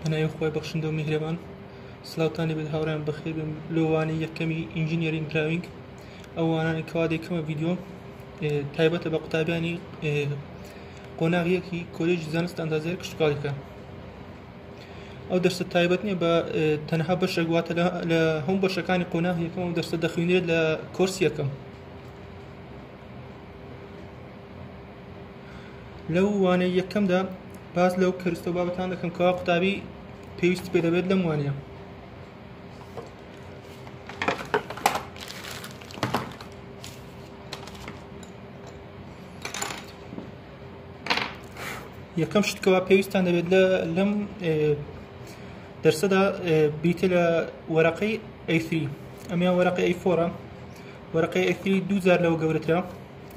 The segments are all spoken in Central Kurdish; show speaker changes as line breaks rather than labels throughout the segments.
پەنای خوای بەخشندە و میهرەبان سلاوتانی بێت هاوڕیان بەخێر بێن لۆ وانەی یەکەمی ئینجینیەرینگ دراوینگ ئەو وانانە کەوا دەکەمە ڤیددیۆ تایبەتە بە قوتابیانی قۆناغیەکی کۆلێژی زانست ئەندازیار کشتکاڵیکە ئەو دەرسە تایبەت نیە بە تەنها بەشێک واتە لە هەم بەشەکانی قۆناغ یەکەم و دەرسە دەخوێنێت لە کۆرسیەکەم لەو وانەی یەکەمدا باز لەو کەرستە بابەتان دەکەم کەوا قوتابی پێویست پێ دەبێت لەم وانەیە یەکەم شتکەوە پێویستان دەبێت لە لەم دەرسەدا بیتە لە وەرەقەی ئەیفری ئەمیان وەرەقی ئەیفۆرە وەرەقەی ئەیفری دوو جار لەوە گەورەترە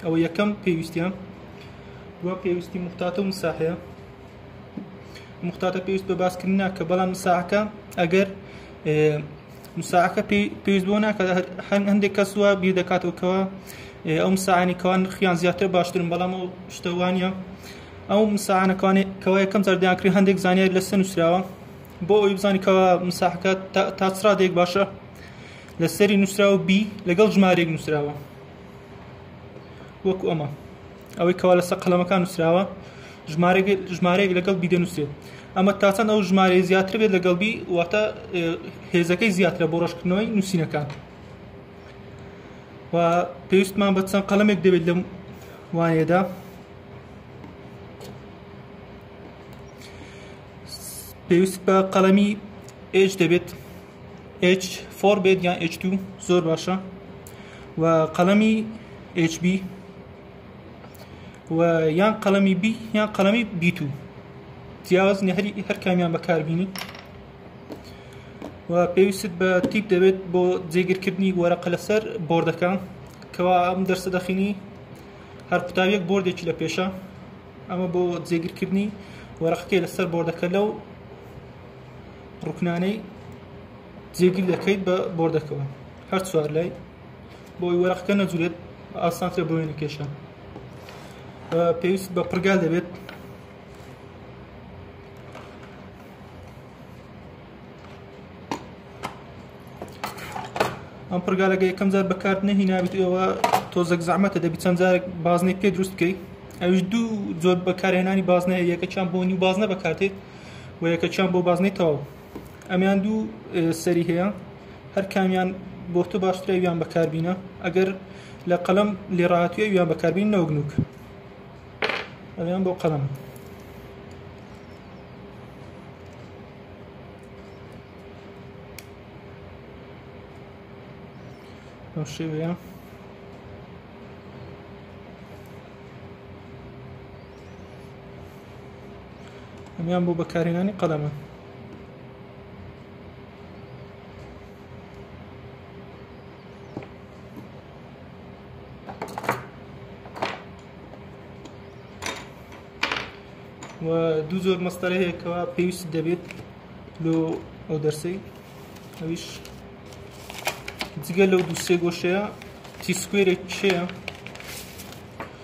ئەوە یەکەم پێویستیان دو پێویستی مختاتە و مساحەیە مختاتە پێویست بە باسکرد ناکە بەڵام مساعەکە ئەگەر مساعەکە پێویست بۆ ناکە هەندێک کەس وە بیر دەکاتەوەکەوە ئەو مساعانی کەوان نرخیان زیاتر باشترن بەڵام ئەو شتەوانە ئەو مساعانەکانی کەوا یەکەم زەردیانکرێ هەندێک زانیار لەسە نووسراوە بۆ ئەوی بزانانی کەوا مساحەکە تا چرادێک باشە لەسەری نووسراوە بی لەگەڵ ژمارێک نووسراوە وەکو ئەمە ئەوەی کەوا لەسەر قەلەمەکان نووسراوە ژمارەیەک لەگەڵ بی دەنووسێت ئەمە تاچەند ئەو ژمارە زیاتر بێت لەگەڵ بی واتە هێزەکەی زیاترە بۆ ڕۆژکردنەوەی نووسینەکان و پێویستمان بە چەند قەلەمێک دەبێت لەم وانەیەدا پێویست بە قەڵەمی ئێش دەبێت H4 بێت یان H2 زۆر باشە و قەڵەمی HB و یان قەڵەمی B یان قەڵەمی B2 جیاواز هەری هەر کامیان بەکاربیینی و پێویست بە تیپ دەبێت بۆ جێگیرکردنی وەرەقە لەسەر بۆردەکان کەوا ئەم دەرسە دەخینی هەر قوتاویەک بردێکی لە پێشە ئەمە بۆ جێگیرکردنی وەرەقەکەی لەسەر بۆردەکە لەو ڕکنانەی جێگیر دەکەیت بە بۆردەکەەوە هەر چوار لای بۆی وەرەقەکە نەجورێت ئاسانترە بۆ وێنە کێشە پێویست بە پرگال دەبێت ئەم پرگالەگە یەکەم جار بەکارت نەهی نابێت ئەوە تۆزەک زەحمەتە دەبی چەند جارێک بازنەی پێ دروست بکەیت ئەوش دوو زۆر بەکارهێنانی بازنەیە یەکەچان بۆنی و بازنە بەکاتێت و یەکەکیان بۆ بازنەی تەواو ئەمیان دوو سەری هەیە هەر کامیان بۆ تۆ باشترە ویان بەکاربینە ئەگەر لە قەلم لێڕاتوێ ویان بەکاربین نەوەگنوک ئەویان بۆ قەلم بەم شێوەیە ئەمیان بۆ بەکارهێنانی قەلەمە و دوو زۆر مەستەرە هەیەکەوە پێویست دەبێت لۆ ئەو دەرسی ئەویش جگە لەو دوو سێ گۆشەیە تیسکوێرێک چەیە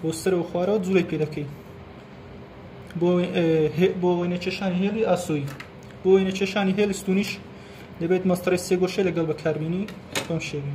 بۆ سەرەوە خوارەوە جوڵەی پێ دەکەی بۆ وێنە چێشانی هێڵی ئاسۆی بۆ وێنە چێشانی هێڵی ستونیش دەبێت مەستڕی سێگۆشە لەگەڵ بەکاربیینی بەم شێوی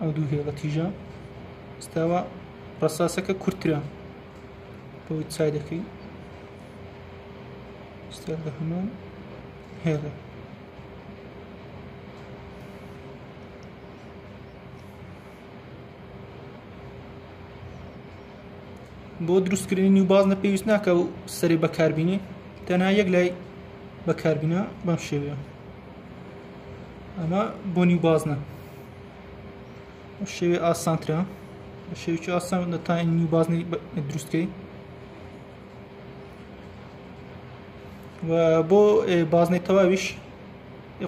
ئەو دوو هێڵە تیژە ئستاوە ڕساسەکە کورترە بۆی چای دەکەین ستا لە هەمان هێڵە بۆ دروستکردنی نیو باز نە پێویست ناکە و سەری بەکاربینی تەنها یەک لای بەکاربینە بەم شێوەیە ئەمە بۆنی و بازنە شێوی ئاسانترە بە شێوکی ئاسان لە تا نی و بازنی دروستکەی و بۆ بازنەی تەواویش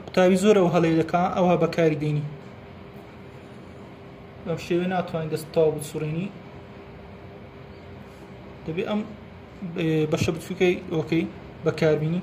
قوتاوی زۆر ئەو هەڵەیە دەکا ئەوها بەکاری دێنی بەم شێوێ ناتوانین دەست تاو بسوڕێنی دەبێت ئەم بەشە بچووکەی ئۆکەی بەکاربیینی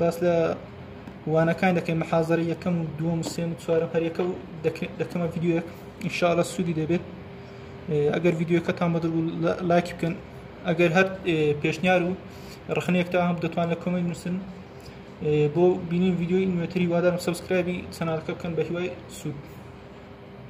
باس لە وانەکان دەکەین محازرە یەکەم و دووەم سێم چوارم هەریەکە و دەکەمە یددیوەک انشاءلە سوودی دەبێت ئەگەر یددیوەکەتان بەدڵ لایکی بکەن ئەگەر هەر پێشنیار و ڕخنێکتان هەم دەتوان لە کۆمەی نووسن بۆ بینین یددیوی نوێتری وادارم سبسکرایبی چەنالەکە بکەن بە هیوای سوود